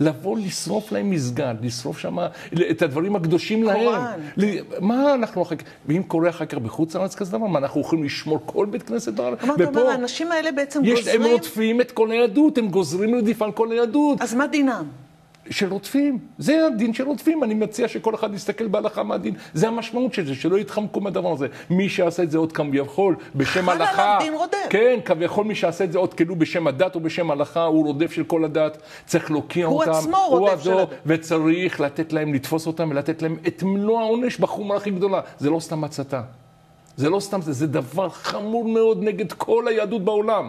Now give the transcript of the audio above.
לבוא לשרוף להם מסגד, לשרוף שם את הדברים הקדושים להם. קוראן. מה אנחנו אחר כך, ואם קורה אחר כך בחוץ לארץ כזה דבר, מה אנחנו יכולים לשמור כל בית כנסת בארץ? כלומר, אתה אומר, האנשים האלה בעצם יש, הם גוזרים, רודפים את כל היהדות, הם גוזרים רדיפה על כל היהדות. אז מה דינם? שרודפים, זה הדין שרודפים, אני מציע שכל אחד יסתכל בהלכה מה הדין, זה המשמעות של זה, שלא יתחמקו מהדבר הזה. מי שעשה את זה עוד כביכול בשם חל עליו הלכה, דין רודף. כן, כביכול מי שעשה את זה עוד כאילו בשם הדת או בשם הלכה, הוא רודף של כל הדת, צריך להוקיע הוא אותם, עצמו רודף הזו, של הדת. וצריך לתת להם, לתפוס אותם ולתת להם את מלוא העונש בחומרה הכי גדולה, זה לא סתם הצתה, זה לא סתם זה, זה דבר חמור מאוד נגד כל היהדות בעולם.